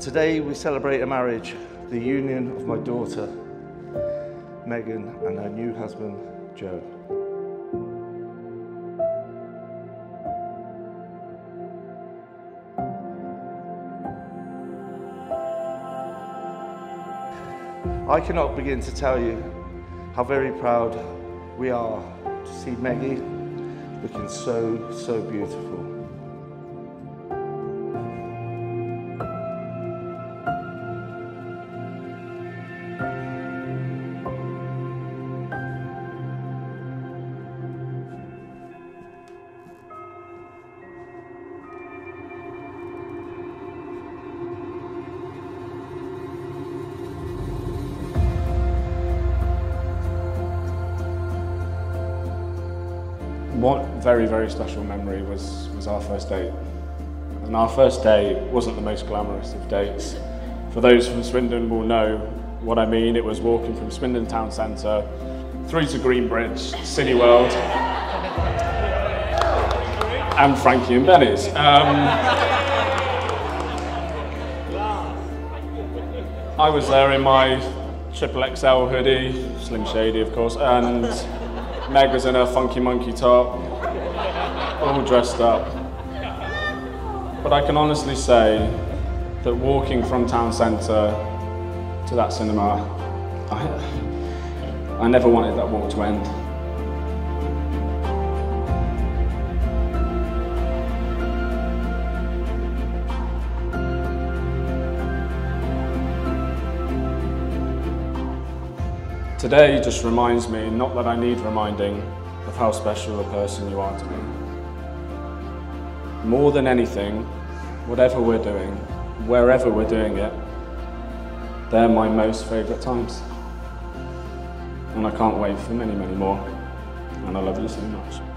Today we celebrate a marriage, the union of my daughter, Megan, and her new husband, Joe. I cannot begin to tell you how very proud we are to see Meggie looking so, so beautiful. One very, very special memory was, was our first date. And our first date wasn't the most glamorous of dates. For those from Swindon will know what I mean. It was walking from Swindon town centre through to Greenbridge, Cineworld, and Frankie and Benny's. Um, I was there in my triple XL hoodie, Slim Shady of course, and Meg was in her funky monkey top, all dressed up. But I can honestly say that walking from town centre to that cinema, I, I never wanted that walk to end. Today just reminds me, not that I need reminding, of how special a person you are to me. More than anything, whatever we're doing, wherever we're doing it, they're my most favourite times. And I can't wait for many, many more. And I love you so much.